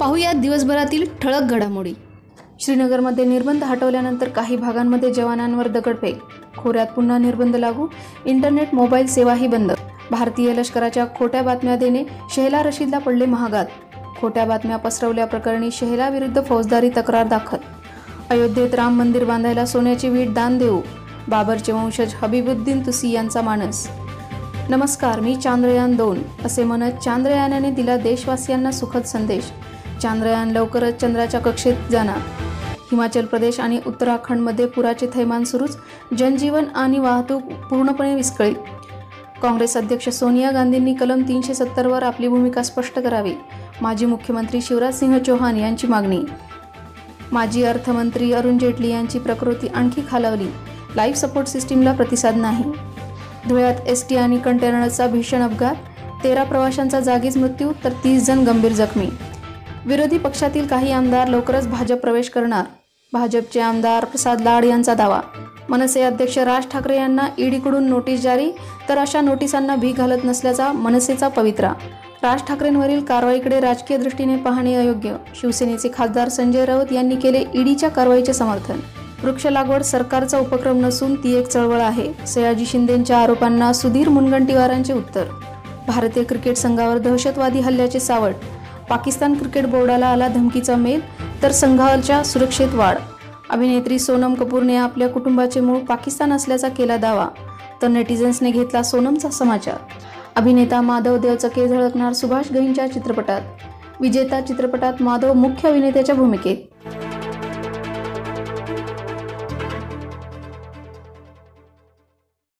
पाहूया दिवसभरातील ठळक घडामोडी. श्रीनगरमध्ये निर्बंध हटवल्यानंतर काही भागांमध्ये जवानांवर दगडफेक. खोऱ्यात पुन्हा निर्बंध लागू. इंटरनेट मोबाईल सेवाही बंद. भारतीय लष्कराच्या खोट्या बातम्या देणे शेहला रशीदला पडले महागात. खोट्या बातम्या पसरवल्याप्रकरणी शेहलाविरुद्ध फौजदारी तक्रार दाखल. अयोध्येत राम मंदिर बांधायला सोन्याची वीट दान देऊ. बाबरचे वंशज हबीबुद्दीन तुसी यांचा मानस. नमस्कार मी चांद्रयान दोन. असे म्हणत चांद्रयानाने दिला देशवासियांना सुखद संदेश. चांद्रयान लवकरच चंद्राच्या कक्षेत जाणार. हिमाचल प्रदेश आणि उत्तराखंडमध्ये पुराचे थैमान सुरूच जनजीवन आणि वाहतूक पूर्णपणे विस्कळीत. काँग्रेस अध्यक्ष सोनिया गांधींनी कलम तीनशे सत्तरवर आपली भूमिका स्पष्ट करावी. माजी मुख्यमंत्री शिवराज सिंह चौहान यांची मागणी. माजी अर्थमंत्री अरुण जेटली यांची प्रकृती आणखी खालावली. लाईफ सपोर्ट सिस्टीमला प्रतिसाद नाही. धुळ्यात एस टी आणि कंटेनरचा भीषण अपघात तेरा प्रवाशांचा जागीच मृत्यू तर तीस जण गंभीर जखमी. विरोधी पक्षातील काही आमदार लवकरच भाजप प्रवेश करणार. भाजपचे आमदार प्रसाद लाड यांचा दावा. मनसे अध्यक्ष राज ठाकरे यांना ईडीकडून नोटीस जारी तर अशा नोटिसांना भी घालत नसल्याचा मनसेचा पवित्रा. राज ठाकरेंवरील कारवाईकडे राजकीय दृष्टीने पाहणे अयोग्य. शिवसेनेचे खासदार संजय राऊत यांनी केले ईडीच्या कारवाईचे समर्थन. वृक्ष लागवड सरकारचा उपक्रम नसून ती एक चळवळ आहे. सयाजी शिंदेंच्या आरोपांना सुधीर मुनगंटीवारांचे उत्तर. भारतीय क्रिकेट संघावर दहशतवादी हल्ल्याचे सावट. पाकिस्तान क्रिकेट बोर्डाला आला धमकीचा मेल तर संघाच्या सुरक्षेत वाढ. अभिनेत्री सोनम कपूरने आपल्या कुटुंबाचे मूळ पाकिस्तान असल्याचा केला दावा तर नेटिझन्सने घेतला सोनमचा समाचार. अभिनेता माधव देवचके झळकणार सुभाष गहींच्या चित्रपटात. विजेता चित्रपटात माधव मुख्य अभिनेत्याच्या भूमिकेत.